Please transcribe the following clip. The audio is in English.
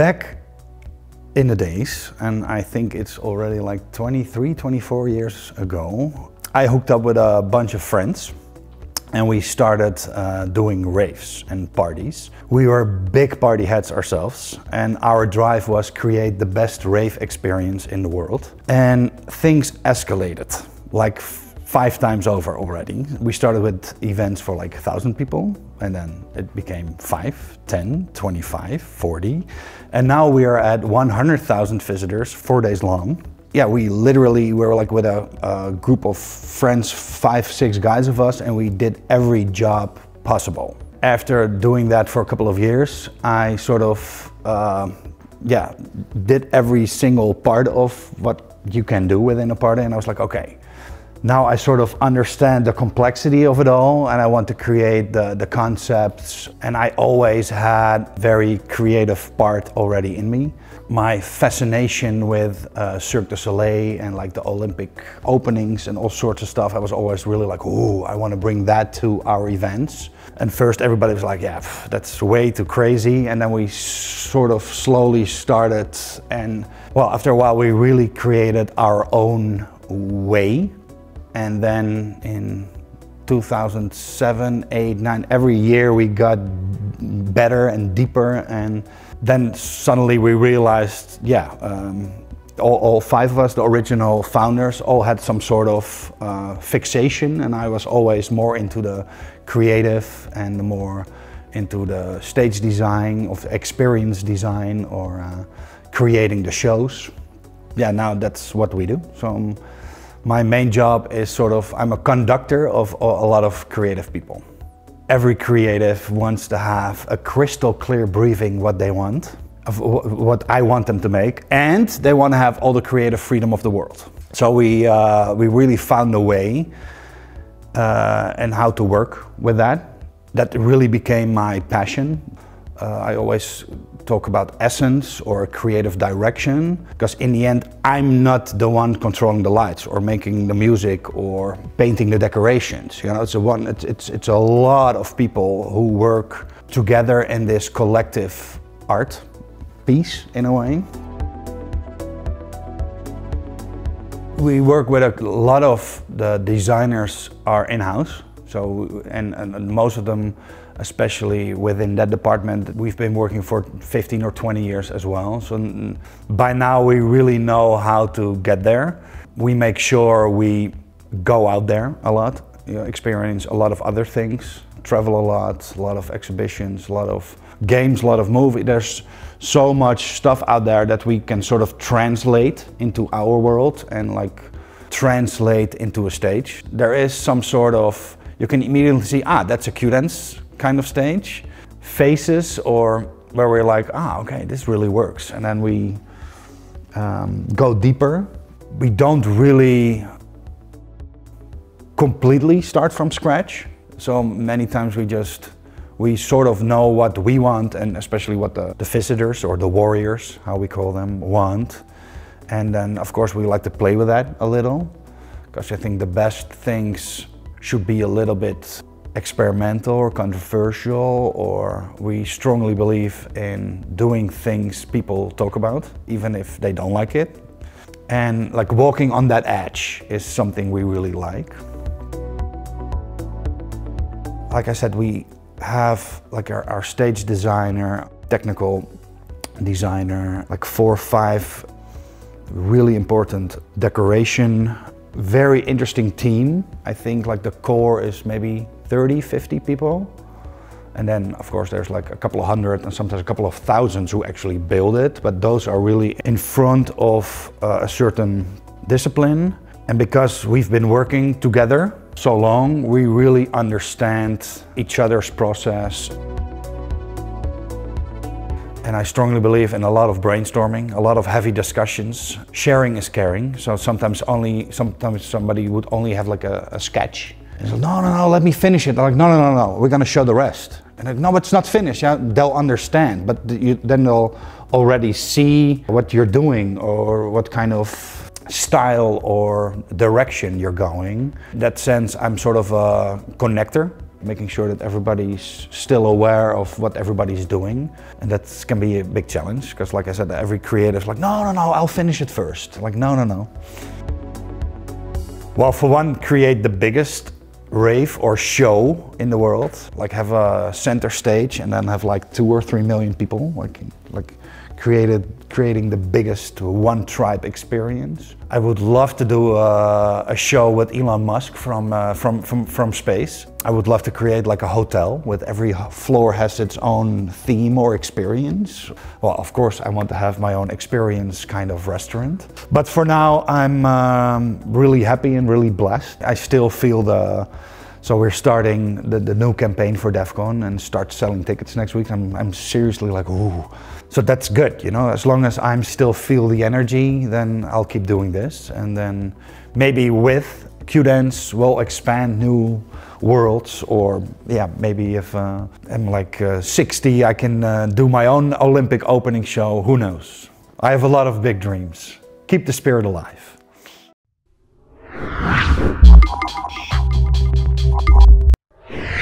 Back in the days, and I think it's already like 23, 24 years ago, I hooked up with a bunch of friends and we started uh, doing raves and parties. We were big party heads ourselves, and our drive was create the best rave experience in the world. And things escalated, like five times over already. We started with events for like a thousand people, and then it became five, 10, 25, 40. And now we are at 100,000 visitors, four days long yeah, we literally were like with a, a, group of friends, five, six guys of us, and we did every job possible. After doing that for a couple of years, I sort of, uh, yeah, did every single part of what you can do within a party, and I was like, okay, now I sort of understand the complexity of it all and I want to create the, the concepts and I always had very creative part already in me. My fascination with uh, Cirque du Soleil and like the Olympic openings and all sorts of stuff, I was always really like, ooh, I want to bring that to our events. And first everybody was like, yeah, pff, that's way too crazy. And then we sort of slowly started and well, after a while we really created our own way and then in 2007, 8, 9, every year we got better and deeper. And then suddenly we realized, yeah, um, all, all, five of us, the original founders, all had some sort of uh, fixation. And I was always more into the creative and the more into the stage design of experience design or uh, creating the shows. Yeah, now that's what we do. So. Um, my main job is sort of, I'm a conductor of a lot of creative people. Every creative wants to have a crystal clear briefing what they want, of what I want them to make, and they want to have all the creative freedom of the world. So we, uh, we really found a way uh, and how to work with that. That really became my passion. Uh, I always talk about essence or creative direction because in the end I'm not the one controlling the lights or making the music or painting the decorations you know? It's a one it's it's, it's a lot of people who work together in this collective art piece in a way. We work with a lot of the designers are in-house so and, and most of them especially within that department. We've been working for 15 or 20 years as well. So by now we really know how to get there. We make sure we go out there a lot, you know, experience a lot of other things, travel a lot, a lot of exhibitions, a lot of games, a lot of movies. There's so much stuff out there that we can sort of translate into our world and like translate into a stage. There is some sort of, you can immediately see, ah, that's a Q-dance kind of stage, phases or where we're like, ah, okay, this really works. And then we um, go deeper. We don't really completely start from scratch. So many times we just, we sort of know what we want and especially what the, the visitors or the warriors, how we call them, want. And then of course we like to play with that a little because I think the best things should be a little bit experimental or controversial or we strongly believe in doing things people talk about even if they don't like it. And like walking on that edge is something we really like. Like i said we have like our, our stage designer technical designer like four or five really important decoration very interesting team. I think like the core is maybe 30, 50 people. And then, of course, there's like a couple of hundred and sometimes a couple of thousands who actually build it. But those are really in front of uh, a certain discipline. And because we've been working together so long, we really understand each other's process. And I strongly believe in a lot of brainstorming, a lot of heavy discussions. Sharing is caring. So sometimes only, sometimes somebody would only have like a, a sketch and he's like, no, no, no, let me finish it. I'm like, no, no, no, no, we're gonna show the rest. And like, no, it's not finished. Yeah, they'll understand, but you, then they'll already see what you're doing or what kind of style or direction you're going. In that sense, I'm sort of a connector making sure that everybody's still aware of what everybody's doing. And that can be a big challenge because like I said, every creator's like, no, no, no, I'll finish it first. Like, no, no, no. Well, for one, create the biggest rave or show in the world. Like have a center stage and then have like two or three million people. Like, like created, creating the biggest one tribe experience. I would love to do a, a show with Elon Musk from, uh, from, from, from space. I would love to create like a hotel with every floor has its own theme or experience. Well, of course, I want to have my own experience kind of restaurant. But for now, I'm um, really happy and really blessed. I still feel the so we're starting the, the new campaign for Defqon and start selling tickets next week. I'm, I'm seriously like, ooh so that's good you know as long as i'm still feel the energy then i'll keep doing this. And then maybe with Q-dance we'll expand new worlds or yeah maybe if uh, i'm like uh, 60 i can uh, do my own olympic opening show. Who knows? I have a lot of big dreams. Keep the spirit alive.